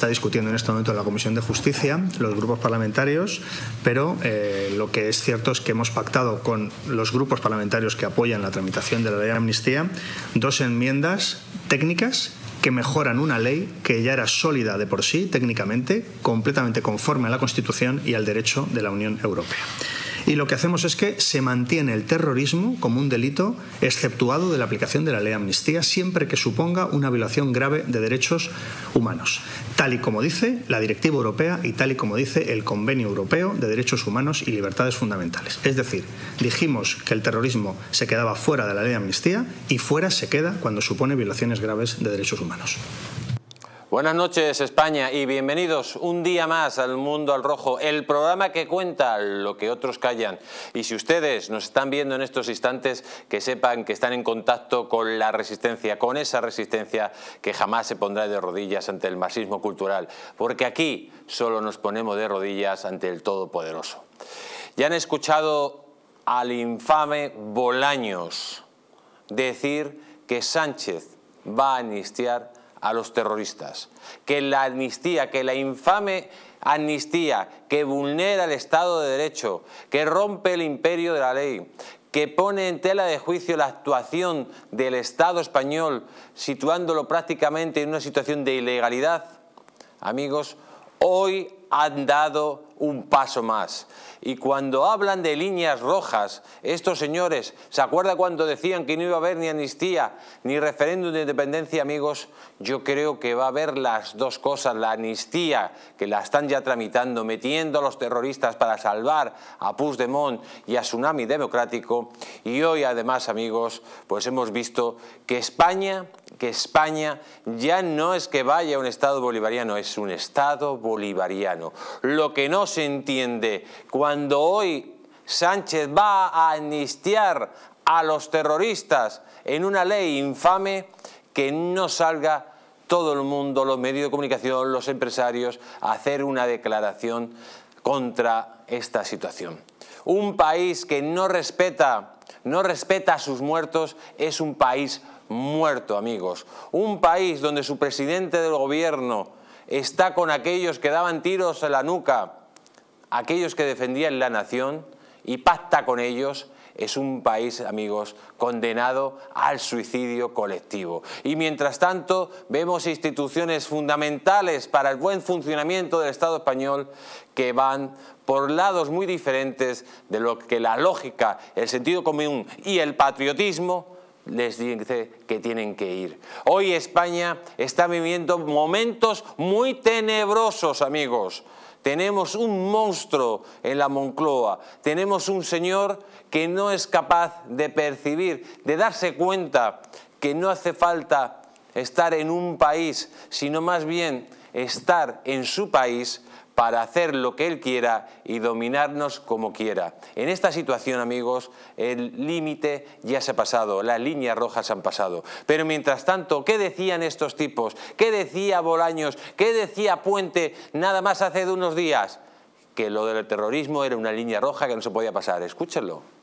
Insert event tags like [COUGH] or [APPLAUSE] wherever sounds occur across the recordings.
está discutiendo en este momento en la Comisión de Justicia, los grupos parlamentarios, pero eh, lo que es cierto es que hemos pactado con los grupos parlamentarios que apoyan la tramitación de la ley de amnistía dos enmiendas técnicas que mejoran una ley que ya era sólida de por sí técnicamente, completamente conforme a la Constitución y al derecho de la Unión Europea y lo que hacemos es que se mantiene el terrorismo como un delito exceptuado de la aplicación de la ley de amnistía siempre que suponga una violación grave de derechos humanos, tal y como dice la Directiva Europea y tal y como dice el Convenio Europeo de Derechos Humanos y Libertades Fundamentales. Es decir, dijimos que el terrorismo se quedaba fuera de la ley de amnistía y fuera se queda cuando supone violaciones graves de derechos humanos. Buenas noches España y bienvenidos un día más al Mundo al Rojo, el programa que cuenta lo que otros callan. Y si ustedes nos están viendo en estos instantes, que sepan que están en contacto con la resistencia, con esa resistencia que jamás se pondrá de rodillas ante el marxismo cultural, porque aquí solo nos ponemos de rodillas ante el Todopoderoso. Ya han escuchado al infame Bolaños decir que Sánchez va a amnistiar a los terroristas, que la amnistía, que la infame amnistía que vulnera el Estado de Derecho, que rompe el imperio de la ley, que pone en tela de juicio la actuación del Estado español, situándolo prácticamente en una situación de ilegalidad, amigos, hoy han dado un paso más. Y cuando hablan de líneas rojas, estos señores, ¿se acuerda cuando decían que no iba a haber ni amnistía ni referéndum de independencia, amigos? Yo creo que va a haber las dos cosas, la amnistía, que la están ya tramitando, metiendo a los terroristas para salvar a Puigdemont y a Tsunami Democrático. Y hoy, además, amigos, pues hemos visto que España, que España ya no es que vaya a un Estado bolivariano, es un Estado bolivariano. Lo que no se entiende cuando hoy Sánchez va a amnistiar a los terroristas en una ley infame que no salga todo el mundo, los medios de comunicación, los empresarios, a hacer una declaración contra esta situación. Un país que no respeta, no respeta a sus muertos es un país muerto, amigos. Un país donde su presidente del gobierno está con aquellos que daban tiros en la nuca, aquellos que defendían la nación y pacta con ellos, es un país, amigos, condenado al suicidio colectivo. Y mientras tanto, vemos instituciones fundamentales para el buen funcionamiento del Estado español que van por lados muy diferentes de lo que la lógica, el sentido común y el patriotismo les dice que tienen que ir. Hoy España está viviendo momentos muy tenebrosos, amigos. Tenemos un monstruo en la Moncloa, tenemos un señor que no es capaz de percibir, de darse cuenta que no hace falta estar en un país, sino más bien estar en su país para hacer lo que Él quiera y dominarnos como quiera. En esta situación, amigos, el límite ya se ha pasado, las líneas rojas han pasado. Pero mientras tanto, ¿qué decían estos tipos? ¿Qué decía Bolaños? ¿Qué decía Puente nada más hace de unos días? Que lo del terrorismo era una línea roja que no se podía pasar. Escúchenlo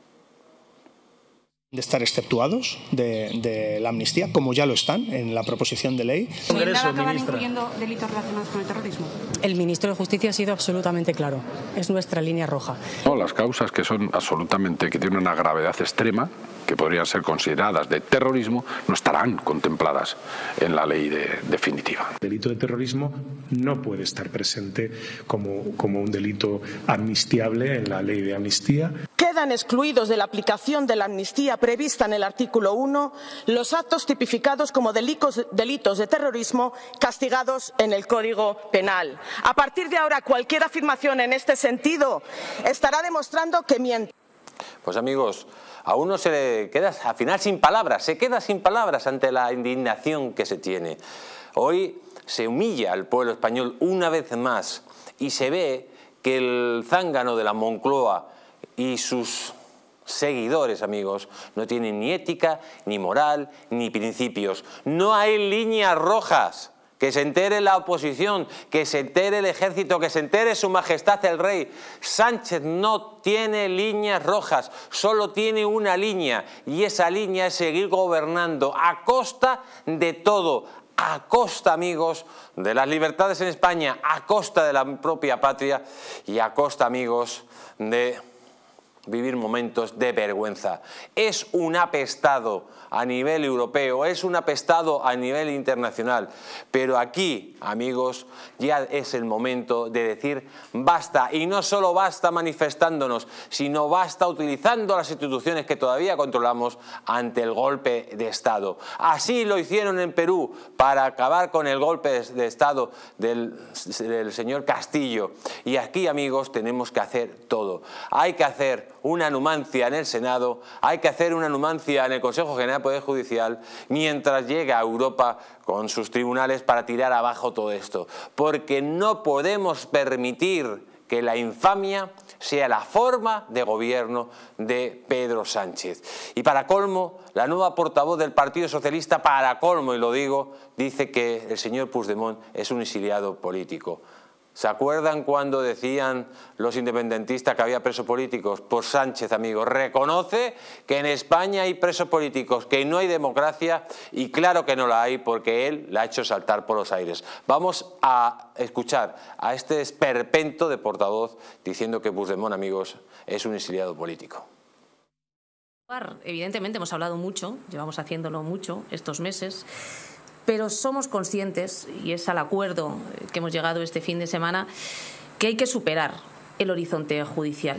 de estar exceptuados de, la amnistía, como ya lo están en la proposición de ley. ¿Congreso, acaban incluyendo delitos relacionados con el terrorismo? El ministro de Justicia ha sido absolutamente claro. Es nuestra línea roja. No, las causas que son absolutamente, que tienen una gravedad extrema, que podrían ser consideradas de terrorismo, no estarán contempladas en la ley definitiva. El delito de terrorismo no puede estar presente como, como un delito amnistiable en la ley de amnistía. Quedan excluidos de la aplicación de la amnistía prevista en el artículo 1 los actos tipificados como delitos, delitos de terrorismo castigados en el Código Penal. A partir de ahora, cualquier afirmación en este sentido estará demostrando que miente. Pues amigos, a uno se le queda al final sin palabras, se queda sin palabras ante la indignación que se tiene. Hoy se humilla al pueblo español una vez más y se ve que el zángano de la Moncloa y sus seguidores, amigos, no tienen ni ética, ni moral, ni principios. No hay líneas rojas. Que se entere la oposición, que se entere el ejército, que se entere su majestad el rey. Sánchez no tiene líneas rojas, solo tiene una línea y esa línea es seguir gobernando a costa de todo, a costa, amigos, de las libertades en España, a costa de la propia patria y a costa, amigos, de vivir momentos de vergüenza. Es un apestado a nivel europeo, es un apestado a nivel internacional. Pero aquí, amigos, ya es el momento de decir basta. Y no solo basta manifestándonos, sino basta utilizando las instituciones que todavía controlamos ante el golpe de Estado. Así lo hicieron en Perú para acabar con el golpe de Estado del, señor Castillo. Y aquí, amigos, tenemos que hacer todo. Hay que hacer una numancia en el Senado, hay que hacer una numancia en el Consejo General del Poder Judicial, mientras llega a Europa con sus tribunales para tirar abajo todo esto. Porque no podemos permitir que la infamia sea la forma de gobierno de Pedro Sánchez. Y para colmo, la nueva portavoz del Partido Socialista, para colmo, y lo digo, dice que el señor Puigdemont es un exiliado político. ¿Se acuerdan cuando decían los independentistas que había presos políticos? Por Sánchez, amigos, reconoce que en España hay presos políticos, que no hay democracia y claro que no la hay porque él la ha hecho saltar por los aires. Vamos a escuchar a este esperpento de portavoz diciendo que Puigdemont, amigos, es un exiliado político. Evidentemente hemos hablado mucho, llevamos haciéndolo mucho estos meses pero somos conscientes, y es al acuerdo que hemos llegado este fin de semana, que hay que superar el horizonte judicial.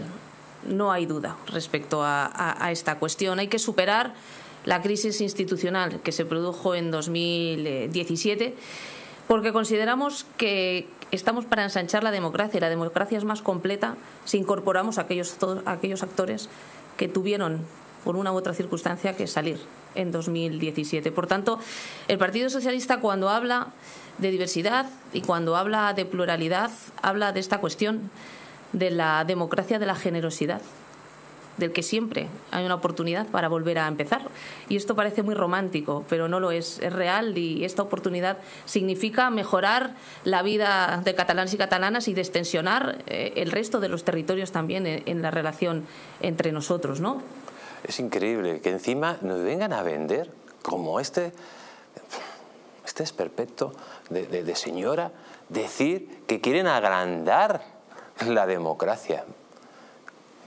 No hay duda respecto a, esta cuestión. Hay que superar la crisis institucional que se produjo en 2017 porque consideramos que estamos para ensanchar la democracia y la democracia es más completa si incorporamos aquellos, a aquellos actores que tuvieron por una u otra circunstancia que salir en 2017. Por tanto, el Partido Socialista cuando habla de diversidad y cuando habla de pluralidad, habla de esta cuestión de la democracia de la generosidad del que siempre hay una oportunidad para volver a empezar. Y esto parece muy romántico, pero no lo es. Es real y esta oportunidad significa mejorar la vida de catalanes y catalanas y destensionar eh, el resto de los territorios también en, en la relación entre nosotros, ¿no? Es increíble que encima nos vengan a vender como este, este de, de señora, decir que quieren agrandar la democracia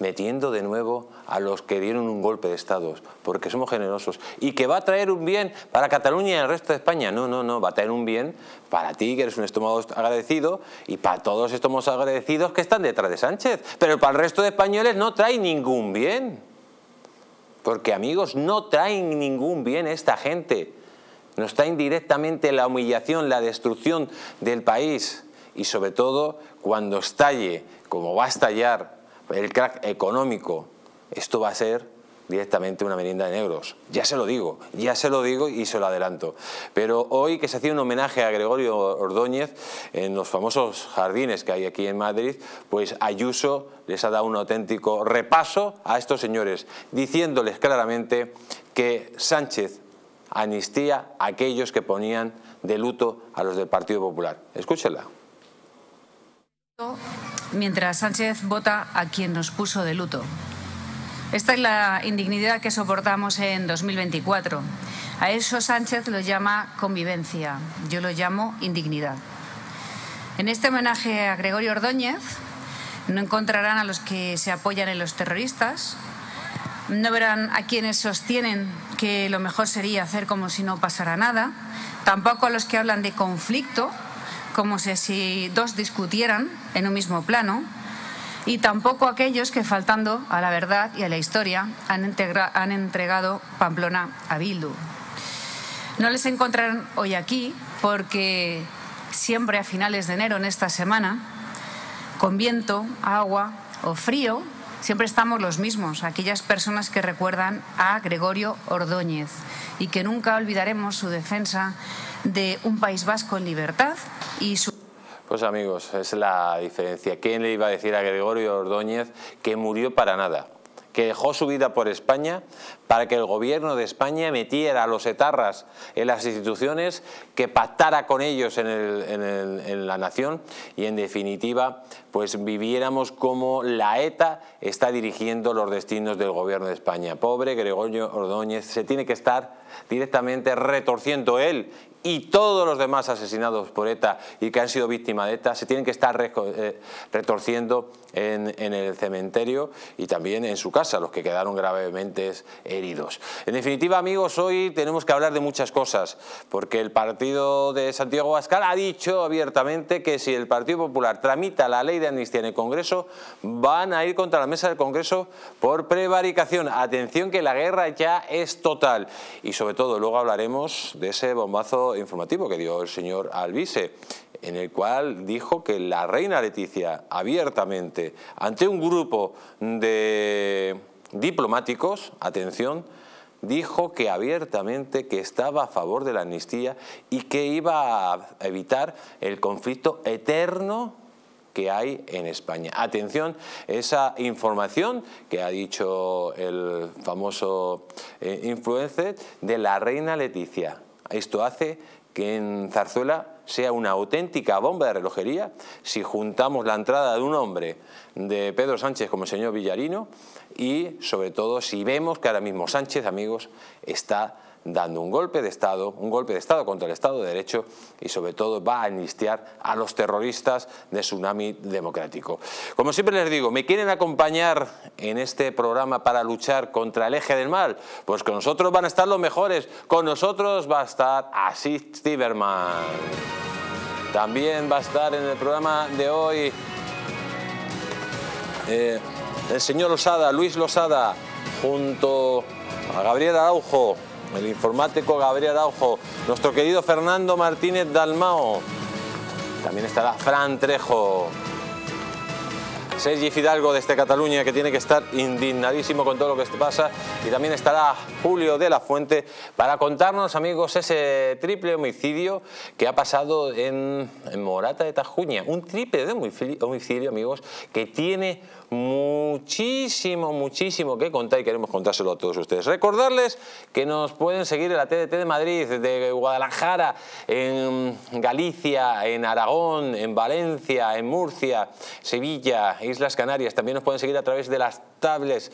metiendo de nuevo a los que dieron un golpe de Estado, porque somos generosos, y que va a traer un bien para Cataluña y el resto de España. No, no, no, va a traer un bien para ti, que eres un estómago agradecido, y para todos estos agradecidos que están detrás de Sánchez. Pero para el resto de españoles no trae ningún bien. Porque amigos, no traen ningún bien esta gente. Nos traen directamente la humillación, la destrucción del país. Y sobre todo cuando estalle, como va a estallar el crack económico, esto va a ser directamente una merienda de negros. Ya se lo digo, ya se lo digo y se lo adelanto. Pero hoy que se hacía un homenaje a Gregorio Ordóñez en los famosos jardines que hay aquí en Madrid, pues Ayuso les ha dado un auténtico repaso a estos señores, diciéndoles claramente que Sánchez amnistía a aquellos que ponían de luto a los del Partido Popular. Escúchenla. Mientras Sánchez vota a quien nos puso de luto. Esta es la indignidad que soportamos en 2024. A eso Sánchez lo llama convivencia, yo lo llamo indignidad. En este homenaje a Gregorio Ordóñez no encontrarán a los que se apoyan en los terroristas, no verán a quienes sostienen que lo mejor sería hacer como si no pasara nada, tampoco a los que hablan de conflicto, como si dos discutieran en un mismo plano, y tampoco aquellos que, faltando a la verdad y a la historia, han, entregado Pamplona a Bildu. No les encontrarán hoy aquí porque siempre a finales de enero, en esta semana, con viento, agua o frío, siempre estamos los mismos, aquellas personas que recuerdan a Gregorio Ordóñez y que nunca olvidaremos su defensa de un País Vasco en libertad y su pues amigos, es la diferencia. ¿Quién le iba a decir a Gregorio Ordóñez que murió para nada? que dejó su vida por España para que el gobierno de España metiera a los etarras en las instituciones, que pactara con ellos en, la nación y en definitiva pues viviéramos como la ETA está dirigiendo los destinos del gobierno de España. Pobre Gregorio Ordóñez se tiene que estar directamente retorciendo él y todos los demás asesinados por ETA y que han sido víctimas de ETA se tienen que estar eh, retorciendo en, el cementerio y también en su casa, los que quedaron gravemente heridos. En definitiva, amigos, hoy tenemos que hablar de muchas cosas, porque el partido de Santiago Abascal ha dicho abiertamente que si el Partido Popular tramita la ley de amnistía en el Congreso, van a ir contra la mesa del Congreso por prevaricación. Atención que la guerra ya es total. Y sobre todo, luego hablaremos de ese bombazo informativo que dio el señor Alvise en el cual dijo que la reina Leticia abiertamente ante un grupo de diplomáticos, atención, dijo que abiertamente que estaba a favor de la amnistía y que iba a evitar el conflicto eterno que hay en España. Atención, esa información que ha dicho el famoso eh, influencer de la reina Leticia. Esto hace que en Zarzuela sea una auténtica bomba de relojería si juntamos la entrada de un hombre de Pedro Sánchez como el señor Villarino y sobre todo si vemos que ahora mismo Sánchez, amigos, está dando un golpe de Estado, un golpe de Estado contra el Estado de Derecho y sobre todo va a amnistiar a los terroristas de Tsunami Democrático. Como siempre les digo, ¿me quieren acompañar en este programa para luchar contra el eje del mal? Pues con nosotros van a estar los mejores, con nosotros va a estar Asís Tiberman. También va a estar en el programa de hoy eh, el señor Losada, Luis Losada, junto a Gabriel Araujo, el informático Gabriel Araujo, nuestro querido Fernando Martínez Dalmao, también estará Fran Trejo, Sergi Fidalgo desde Cataluña que tiene que estar indignadísimo con todo lo que pasa. Y también estará Julio de la Fuente para contarnos amigos ese triple homicidio que ha pasado en, en Morata de Tajuña, un triple de homicidio amigos que tiene muchísimo, muchísimo que contar y queremos contárselo a todos ustedes. Recordarles que nos pueden seguir en la TDT de Madrid, de Guadalajara, en Galicia, en Aragón, en Valencia, en Murcia, Sevilla, Islas Canarias. También nos pueden seguir a través de las tablets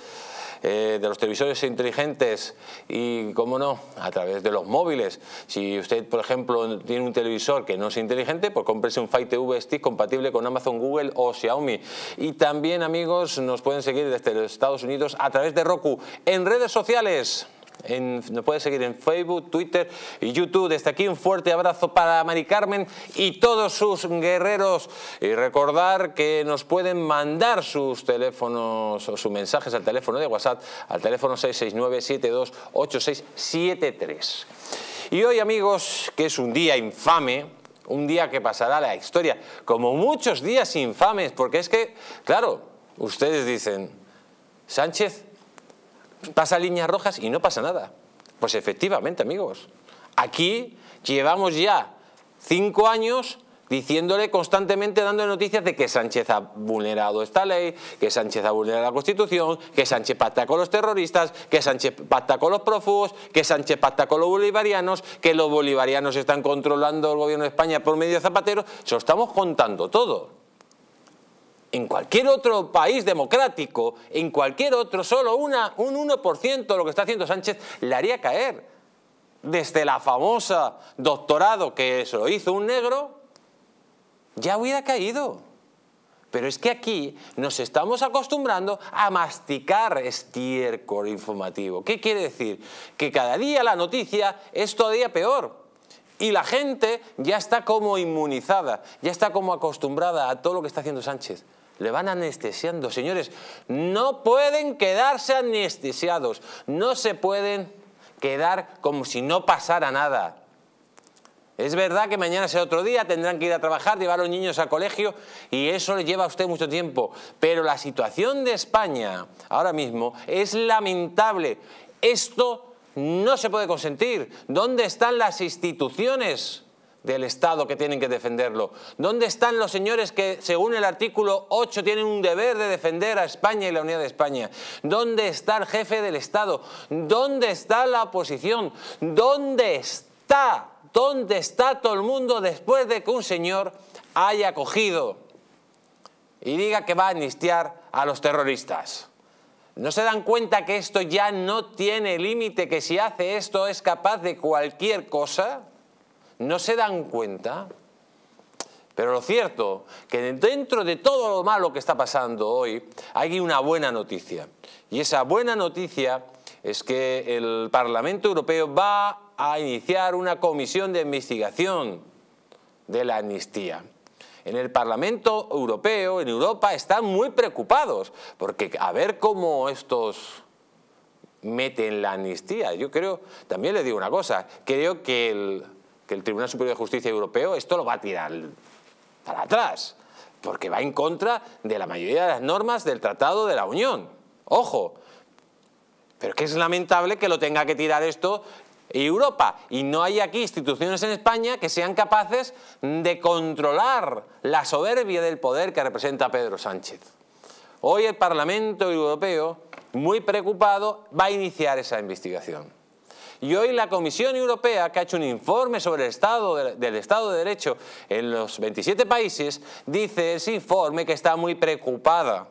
eh, de los televisores inteligentes y, como no, a través de los móviles. Si usted, por ejemplo, tiene un televisor que no es inteligente, pues cómprese un Fire TV Stick compatible con Amazon, Google o Xiaomi. Y también, amigos, nos pueden seguir desde los Estados Unidos a través de Roku en redes sociales nos puede seguir en Facebook, Twitter y YouTube. Desde aquí un fuerte abrazo para Mari Carmen y todos sus guerreros. Y recordar que nos pueden mandar sus teléfonos o sus mensajes al teléfono de WhatsApp, al teléfono 669-728673. Y hoy, amigos, que es un día infame, un día que pasará la historia, como muchos días infames, porque es que, claro, ustedes dicen, Sánchez pasa líneas rojas y no pasa nada. Pues efectivamente, amigos, aquí llevamos ya cinco años diciéndole constantemente, dando noticias de que Sánchez ha vulnerado esta ley, que Sánchez ha vulnerado la Constitución, que Sánchez pacta con los terroristas, que Sánchez pacta con los prófugos, que Sánchez pacta con los bolivarianos, que los bolivarianos están controlando el gobierno de España por medio de Zapatero. Se lo estamos contando todo en cualquier otro país democrático, en cualquier otro, solo una, un 1% de lo que está haciendo Sánchez le haría caer. Desde la famosa doctorado que se lo hizo un negro, ya hubiera caído. Pero es que aquí nos estamos acostumbrando a masticar estiércol informativo. ¿Qué quiere decir? Que cada día la noticia es todavía peor. Y la gente ya está como inmunizada, ya está como acostumbrada a todo lo que está haciendo Sánchez le van anestesiando. Señores, no pueden quedarse anestesiados, no se pueden quedar como si no pasara nada. Es verdad que mañana será otro día, tendrán que ir a trabajar, llevar a los niños al colegio y eso le lleva a usted mucho tiempo. Pero la situación de España ahora mismo es lamentable. Esto no se puede consentir. ¿Dónde están las instituciones? Del Estado que tienen que defenderlo? ¿Dónde están los señores que, según el artículo 8, tienen un deber de defender a España y la unidad de España? ¿Dónde está el jefe del Estado? ¿Dónde está la oposición? ¿Dónde está? ¿Dónde está todo el mundo después de que un señor haya cogido y diga que va a amnistiar a los terroristas? ¿No se dan cuenta que esto ya no tiene límite, que si hace esto es capaz de cualquier cosa? No se dan cuenta. Pero lo cierto, que dentro de todo lo malo que está pasando hoy, hay una buena noticia. Y esa buena noticia es que el Parlamento Europeo va a iniciar una comisión de investigación de la amnistía. En el Parlamento Europeo, en Europa, están muy preocupados, porque a ver cómo estos meten la amnistía. Yo creo, también le digo una cosa, creo que el, que el Tribunal Superior de Justicia Europeo esto lo va a tirar para atrás, porque va en contra de la mayoría de las normas del Tratado de la Unión. Ojo, pero que es lamentable que lo tenga que tirar esto Europa y no hay aquí instituciones en España que sean capaces de controlar la soberbia del poder que representa Pedro Sánchez. Hoy el Parlamento Europeo, muy preocupado, va a iniciar esa investigación. Y hoy la Comisión Europea, que ha hecho un informe sobre el estado del Estado de Derecho en los 27 países, dice ese informe que está muy preocupada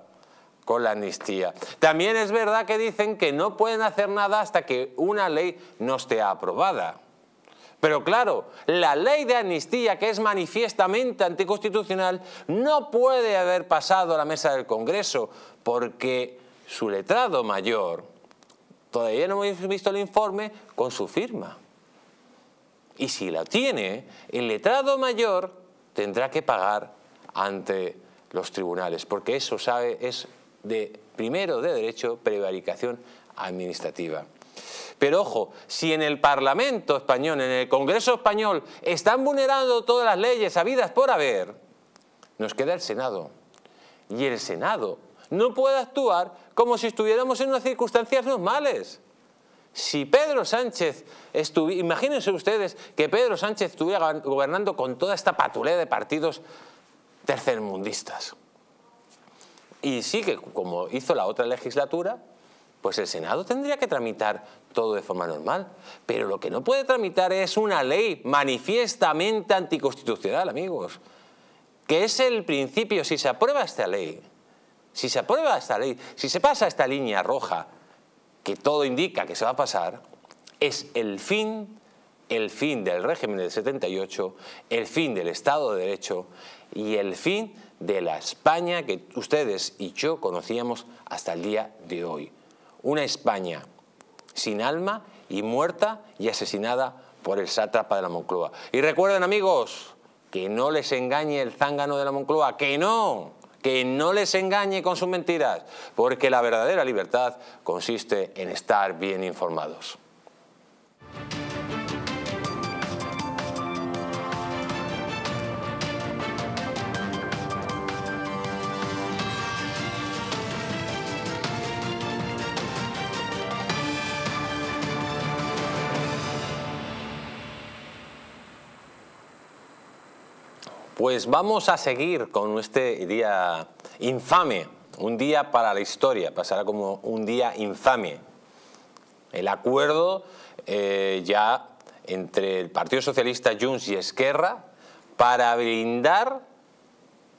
con la amnistía. También es verdad que dicen que no pueden hacer nada hasta que una ley no esté aprobada. Pero claro, la ley de amnistía, que es manifiestamente anticonstitucional, no puede haber pasado a la mesa del Congreso porque su letrado mayor, todavía no hemos visto el informe con su firma. Y si la tiene, el letrado mayor tendrá que pagar ante los tribunales, porque eso sabe, es de primero de derecho prevaricación administrativa. Pero ojo, si en el Parlamento español, en el Congreso español, están vulnerando todas las leyes habidas por haber, nos queda el Senado. Y el Senado no puede actuar como si estuviéramos en unas circunstancias normales. Si Pedro Sánchez estuviera, imagínense ustedes que Pedro Sánchez estuviera gobernando con toda esta patulea de partidos tercermundistas. Y sí que, como hizo la otra legislatura, pues el Senado tendría que tramitar todo de forma normal. Pero lo que no puede tramitar es una ley manifiestamente anticonstitucional, amigos. Que es el principio, si se aprueba esta ley, si se aprueba esta ley, si se pasa esta línea roja que todo indica que se va a pasar, es el fin, el fin del régimen del 78, el fin del Estado de Derecho y el fin de la España que ustedes y yo conocíamos hasta el día de hoy. Una España sin alma y muerta y asesinada por el sátrapa de la Moncloa. Y recuerden amigos, que no les engañe el zángano de la Moncloa, que no, que no les engañe con sus mentiras, porque la verdadera libertad consiste en estar bien informados. Pues vamos a seguir con este día infame, un día para la historia, pasará como un día infame. El acuerdo eh, ya entre el Partido Socialista, Junts y Esquerra para blindar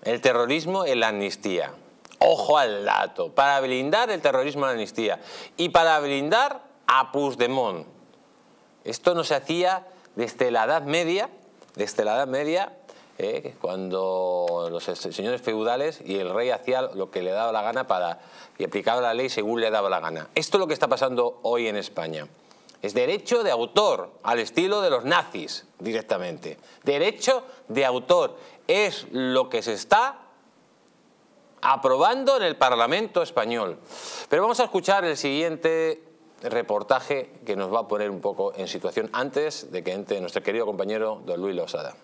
el terrorismo en la amnistía. Ojo al dato, para blindar el terrorismo en la amnistía y para blindar a Puigdemont. Esto no se hacía desde la Edad Media, desde la Edad Media ¿eh? cuando los señores feudales y el rey hacía lo que le daba la gana para, y aplicaba la ley según le daba la gana. Esto es lo que está pasando hoy en España. Es derecho de autor, al estilo de los nazis directamente. Derecho de autor es lo que se está aprobando en el Parlamento español. Pero vamos a escuchar el siguiente reportaje que nos va a poner un poco en situación antes de que entre nuestro querido compañero don Luis Losada.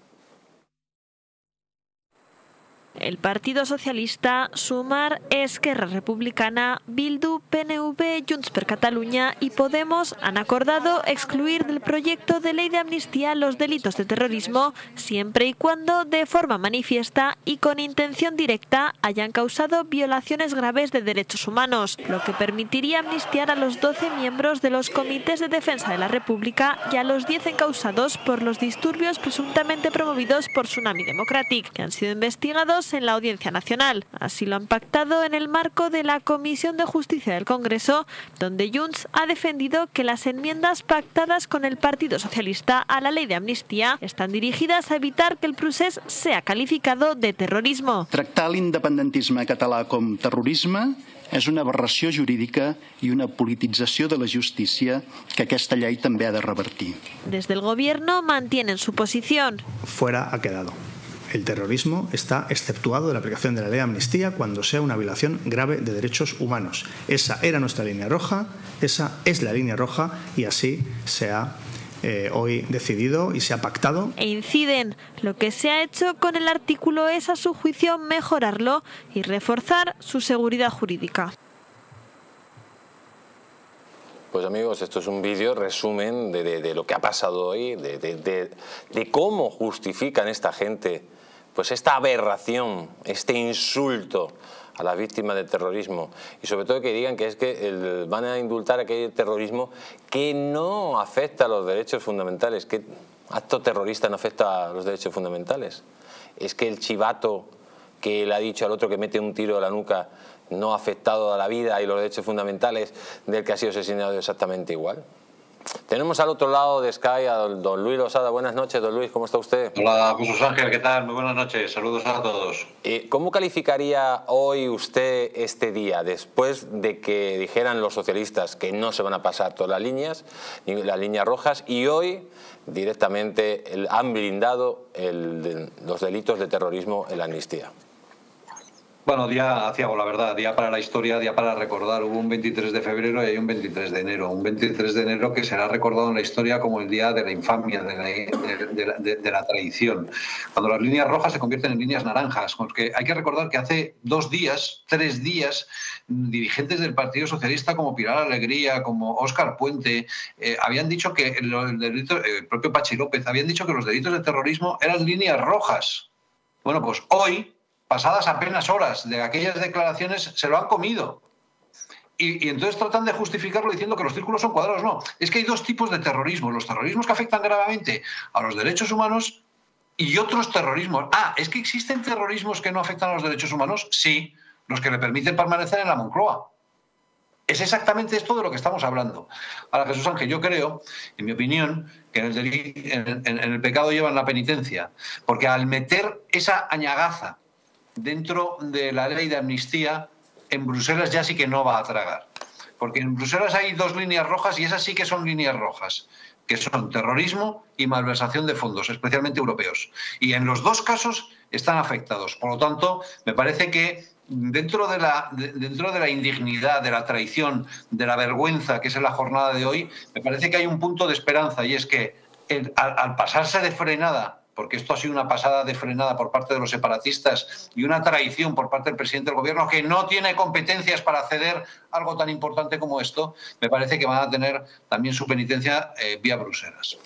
El Partido Socialista, Sumar, Esquerra Republicana, Bildu, PNV, Junts per Catalunya y Podemos han acordado excluir del proyecto de ley de amnistía los delitos de terrorismo siempre y cuando de forma manifiesta y con intención directa hayan causado violaciones graves de derechos humanos, lo que permitiría amnistiar a los 12 miembros de los comités de defensa de la República y a los 10 encausados por los disturbios presuntamente promovidos por Tsunami Democratic, que han sido investigados terroristas en la Audiencia Nacional. Así lo han pactado en el marco de la Comisión de Justicia del Congreso, donde Junts ha defendido que las enmiendas pactadas con el Partido Socialista a la ley de amnistía están dirigidas a evitar que el procés sea calificado de terrorismo. Tractar l'independentisme català com terrorisme és una aberració jurídica i una politització de la justícia que aquesta llei també ha de revertir. Desde el gobierno mantienen su posición. Fuera ha quedado. El terrorismo está exceptuado de la aplicación de la ley de amnistía cuando sea una violación grave de derechos humanos. Esa era nuestra línea roja, esa es la línea roja y así se ha eh, hoy decidido y se ha pactado. E inciden. Lo que se ha hecho con el artículo es, a su juicio, mejorarlo y reforzar su seguridad jurídica. Pues amigos, esto es un vídeo resumen de, de, lo que ha pasado hoy, de, de, cómo justifican esta gente pues esta aberración, este insulto a las víctimas del terrorismo y sobre todo que digan que es que van a indultar aquel terrorismo que no afecta a los derechos fundamentales, que acto terrorista no afecta a los derechos fundamentales. Es que el chivato que le ha dicho al otro que mete un tiro a la nuca no ha afectado a la vida y los derechos fundamentales del que ha sido asesinado exactamente igual. Tenemos al otro lado de Sky a don Luis Losada. Buenas noches, don Luis, ¿cómo está usted? Hola, Jesús Ángel, ¿qué tal? Muy buenas noches, saludos a todos. Eh, ¿Cómo calificaría hoy usted este día, después de que dijeran los socialistas que no se van a pasar todas las líneas, ni las líneas rojas, y hoy directamente han blindado los delitos de terrorismo en la amnistía? Bueno, día aciago, la verdad, día para la historia, día para recordar. Hubo un 23 de febrero y hay un 23 de enero. Un 23 de enero que será recordado en la historia como el día de la infamia, de la, traición. Cuando las líneas rojas se convierten en líneas naranjas. Porque hay que recordar que hace dos días, tres días, dirigentes del Partido Socialista como Pilar Alegría, como Óscar Puente, eh, habían dicho que el, delito, el propio Pachi López, habían dicho que los delitos de terrorismo eran líneas rojas. Bueno, pues hoy pasadas apenas horas de aquellas declaraciones, se lo han comido. Y, entonces tratan de justificarlo diciendo que los círculos son cuadrados. No, es que hay dos tipos de terrorismo. Los terrorismos que afectan gravemente a los derechos humanos y otros terrorismos. Ah, ¿es que existen terrorismos que no afectan a los derechos humanos? Sí, los que le permiten permanecer en la Moncloa. Es exactamente esto de lo que estamos hablando. Ahora, Jesús Ángel, yo creo, en mi opinión, que en el, en el pecado llevan la penitencia, porque al meter esa añagaza dentro de la ley de amnistía, en Bruselas ya sí que no va a tragar. Porque en Bruselas hay dos líneas rojas y esas sí que son líneas rojas, que son terrorismo y malversación de fondos, especialmente europeos. Y en los dos casos están afectados. Por lo tanto, me parece que dentro de la, dentro de la indignidad, de la traición, de la vergüenza que es la jornada de hoy, me parece que hay un punto de esperanza y es que al pasarse de frenada porque esto ha sido una pasada de frenada por parte de los separatistas y una traición por parte del presidente del gobierno que no tiene competencias para ceder algo tan importante como esto, me parece que van a tener también su penitencia eh, vía Bruselas.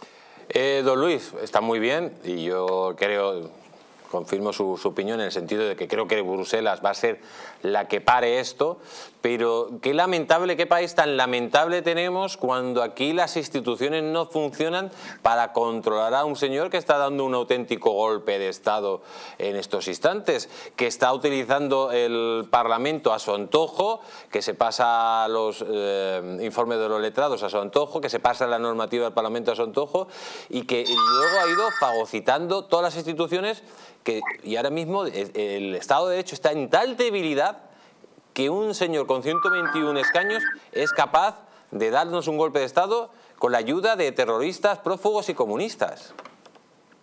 Eh, don Luis, está muy bien y yo creo, confirmo su, opinión en el sentido de que creo que Bruselas va a ser la que pare esto, pero qué lamentable, qué país tan lamentable tenemos cuando aquí las instituciones no funcionan para controlar a un señor que está dando un auténtico golpe de Estado en estos instantes, que está utilizando el Parlamento a su antojo, que se pasa los eh, informes de los letrados a su antojo, que se pasa la normativa del Parlamento a su antojo y que luego ha ido fagocitando todas las instituciones y ahora mismo el Estado de Derecho está en tal debilidad que un señor con 121 escaños es capaz de darnos un golpe de Estado con la ayuda de terroristas, prófugos y comunistas.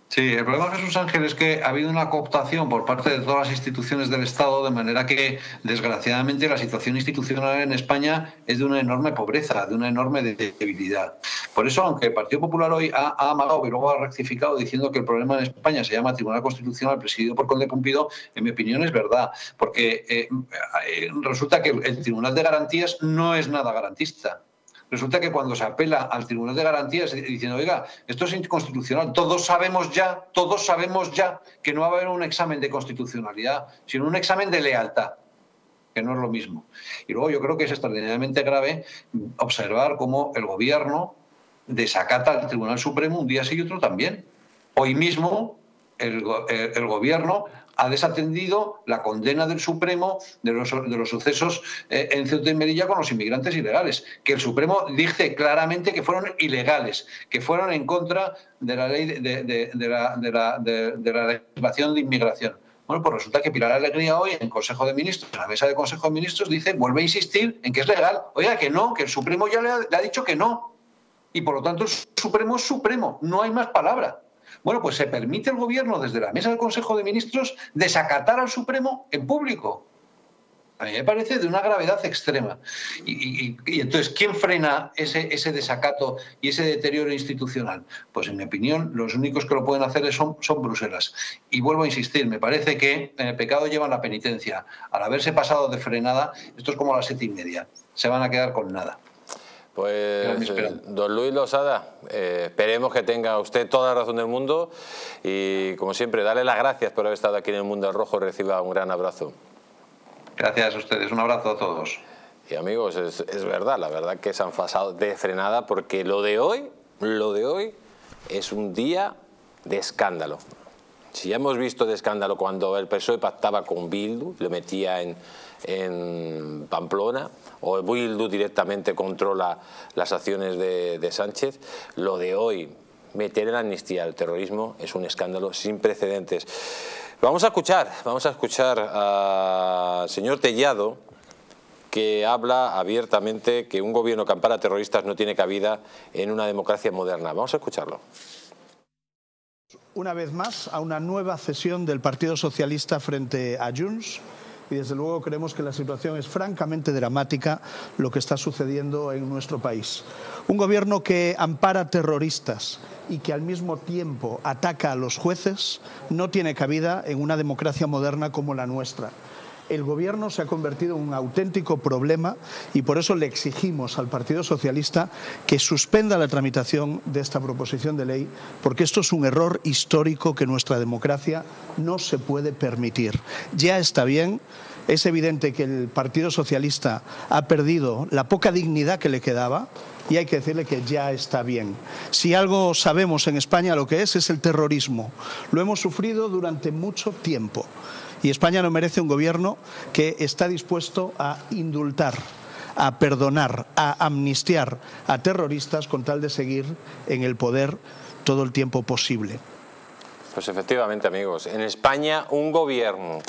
Sí, el problema, Jesús Ángel, es que ha habido una cooptación por parte de todas las instituciones del Estado, de manera que, desgraciadamente, la situación institucional en España es de una enorme pobreza, de una enorme debilidad. Por eso, aunque el Partido Popular hoy ha, amagado y luego ha rectificado diciendo que el problema en España se llama Tribunal Constitucional presidido por Conde Pumpido, en mi opinión es verdad, porque eh, eh, resulta que el Tribunal de Garantías no es nada garantista. Resulta que cuando se apela al Tribunal de Garantías diciendo, oiga, esto es inconstitucional, todos sabemos ya, todos sabemos ya que no va a haber un examen de constitucionalidad, sino un examen de lealtad que no es lo mismo. Y luego yo creo que es extraordinariamente grave observar cómo el gobierno desacata al Tribunal Supremo un día sí y otro también. Hoy mismo el, el, gobierno ha desatendido la condena del Supremo de los, de los sucesos eh, en Ceuta y Melilla con los inmigrantes ilegales, que el Supremo dice claramente que fueron ilegales, que fueron en contra de la ley de, la, de la legislación de inmigración. Bueno, pues resulta que Pilar Alegría hoy en Consejo de Ministros, en la mesa de Consejo de Ministros, dice, vuelve a insistir en que es legal. Oiga, que no, que el Supremo ya le ha, dicho que no. Y por lo tanto el Supremo es Supremo, no hay más palabra. Bueno, pues se permite el Gobierno desde la mesa del Consejo de Ministros desacatar al Supremo en público. A mí me parece de una gravedad extrema. Y, entonces, ¿quién frena ese, desacato y ese deterioro institucional? Pues, en mi opinión, los únicos que lo pueden hacer son, son Bruselas. Y vuelvo a insistir, me parece que en el pecado llevan la penitencia. Al haberse pasado de frenada, esto es como a las siete y media. Se van a quedar con nada. Pues, eh, don Luis Losada, eh, esperemos que tenga usted toda la razón del mundo y, como siempre, darle las gracias por haber estado aquí en el Mundo Rojo. Reciba un gran abrazo. Gracias a ustedes, un abrazo a todos. Y amigos, es, verdad, la verdad que se han pasado de frenada porque lo de hoy, lo de hoy es un día de escándalo. Si ya hemos visto de escándalo cuando el PSOE pactaba con Bildu, le metía en, Pamplona, o Bildu directamente controla las acciones de, de Sánchez, lo de hoy, meter en amnistía al terrorismo es un escándalo sin precedentes. Vamos a escuchar, vamos a escuchar al señor Tellado, que habla abiertamente que un gobierno que ampara terroristas no tiene cabida en una democracia moderna. Vamos a escucharlo. Una vez más, a una nueva cesión del Partido Socialista frente a Junts y desde luego creemos que la situación es francamente dramática lo que está sucediendo en nuestro país. Un gobierno que ampara terroristas y que al mismo tiempo ataca a los jueces no tiene cabida en una democracia moderna como la nuestra el gobierno se ha convertido en un auténtico problema y por eso le exigimos al Partido Socialista que suspenda la tramitación de esta proposición de ley, porque esto es un error histórico que nuestra democracia no se puede permitir. Ya está bien. Es evidente que el Partido Socialista ha perdido la poca dignidad que le quedaba y hay que decirle que ya está bien. Si algo sabemos en España lo que es, es el terrorismo. Lo hemos sufrido durante mucho tiempo. Y España no merece un gobierno que está dispuesto a indultar a perdonar, a amnistiar a terroristas con tal de seguir en el poder todo el tiempo posible. Pues efectivamente, amigos, en España un gobierno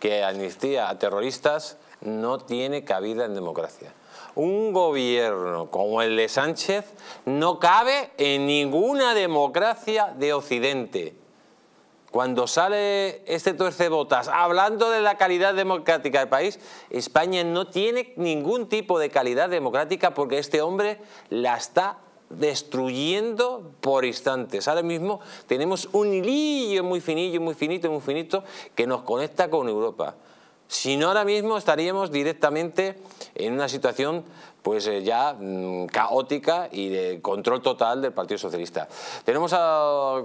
que amnistía a terroristas no tiene cabida en democracia. Un gobierno como el de Sánchez no cabe en ninguna democracia de Occidente cuando sale este tuercebotas hablando de la calidad democrática del país, España no tiene ningún tipo de calidad democrática porque este hombre la está destruyendo por instantes. Ahora mismo tenemos un hilillo muy finillo, muy finito, muy finito que nos conecta con Europa. Si no, ahora mismo estaríamos directamente en una situación pues eh, ya mm, caótica y de control total del Partido Socialista. Tenemos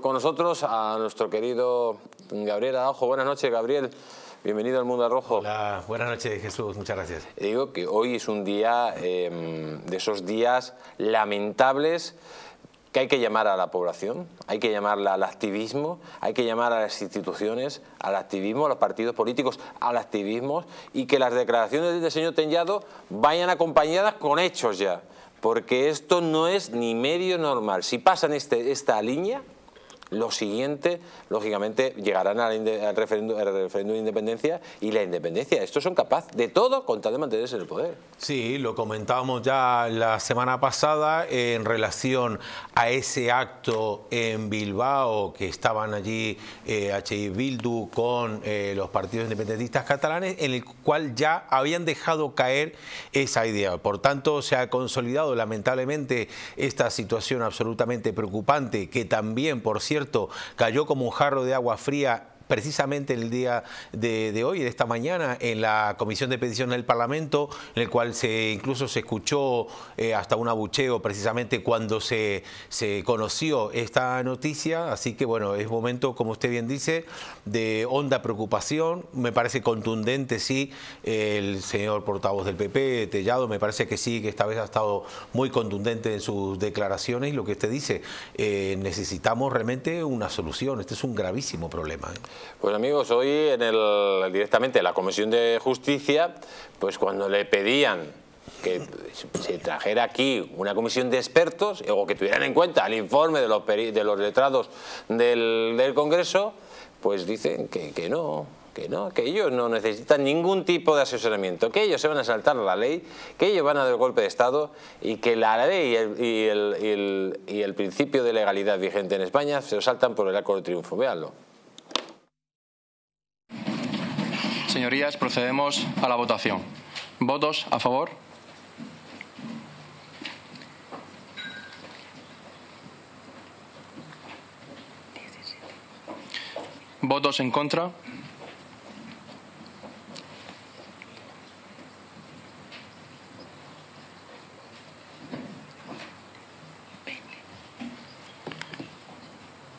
con nosotros a nuestro querido Gabriel Ajo. Buenas noches, Gabriel. Bienvenido al Mundo Rojo. Hola, buenas noches Jesús, muchas gracias. Digo que hoy es un día em, de esos días lamentables que hay que llamar a la población, hay que llamarla al activismo, hay que llamar a las instituciones, al activismo, a los partidos políticos, al activismo y que las declaraciones del señor Teñado vayan acompañadas con hechos ya, porque esto no es ni medio normal. Si pasan este, esta línea, lo siguiente, lógicamente, llegarán al, referéndum, de independencia y la independencia. Estos son capaces de todo con tal de mantenerse en el poder. Sí, lo comentábamos ya la semana pasada en relación a ese acto en Bilbao que estaban allí eh, H.I. Bildu con eh, los partidos independentistas catalanes, en el cual ya habían dejado caer esa idea. Por tanto, se ha consolidado lamentablemente esta situación absolutamente preocupante que también, por cierto, cayó como un jarro de agua fría precisamente el día de, hoy, de esta mañana, en la Comisión de Peticiones del Parlamento, en el cual se incluso se escuchó eh, hasta un abucheo precisamente cuando se, se conoció esta noticia. Así que bueno, es momento, como usted bien dice, de honda preocupación. Me parece contundente, sí, el señor portavoz del PP, Tellado, me parece que sí, que esta vez ha estado muy contundente en sus declaraciones y lo que usted dice, eh, necesitamos realmente una solución. Este es un gravísimo problema. ¿eh? Pues amigos, hoy en el, directamente en la Comisión de Justicia, pues cuando le pedían que se trajera aquí una comisión de expertos o que tuvieran en cuenta el informe de los, de los letrados del, Congreso, pues dicen que, no, que no, que ellos no necesitan ningún tipo de asesoramiento, que ellos se van a saltar la ley, que ellos van a dar golpe de Estado y que la ley y el, y el principio de legalidad vigente en España se lo saltan por el arco de triunfo. Véanlo. Señorías, procedemos a la votación. ¿Votos a favor? ¿Votos en contra?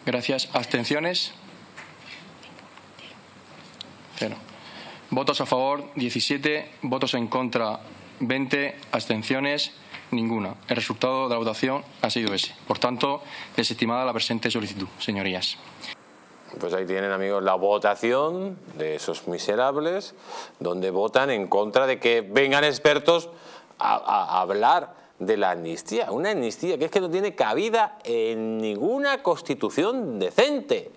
Gracias. ¿Abstenciones? Cero. Votos a favor, 17. Votos en contra, 20. Abstenciones, ninguna. El resultado de la votación ha sido ese. Por tanto, desestimada la presente solicitud, señorías. Pues ahí tienen, amigos, la votación de esos miserables, donde votan en contra de que vengan expertos a, hablar de la amnistía. Una amnistía que es que no tiene cabida en ninguna constitución decente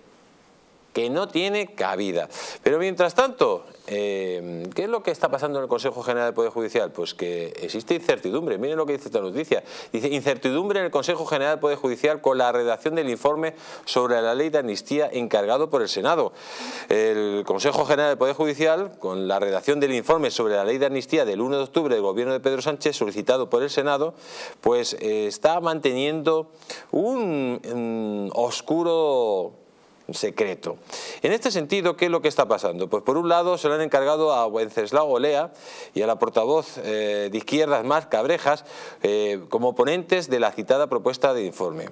que no tiene cabida. Pero mientras tanto, eh, ¿qué es lo que está pasando en el Consejo General del Poder Judicial? Pues que existe incertidumbre. Miren lo que dice esta noticia. Dice, incertidumbre en el Consejo General del Poder Judicial con la redacción del informe sobre la ley de amnistía encargado por el Senado. El Consejo General del Poder Judicial, con la redacción del informe sobre la ley de amnistía del 1 de octubre del gobierno de Pedro Sánchez, solicitado por el Senado, pues eh, está manteniendo un oscuro secreto. En este sentido, ¿qué es lo que está pasando? Pues por un lado se lo han encargado a Wenceslao Olea y a la portavoz eh, de izquierdas Mar Cabrejas eh, como ponentes de la citada propuesta de informe.